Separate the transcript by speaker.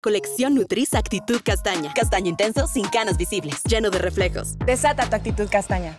Speaker 1: Colección Nutriz Actitud Castaña. Castaño intenso sin canas visibles. Lleno de reflejos.
Speaker 2: Desata tu actitud castaña.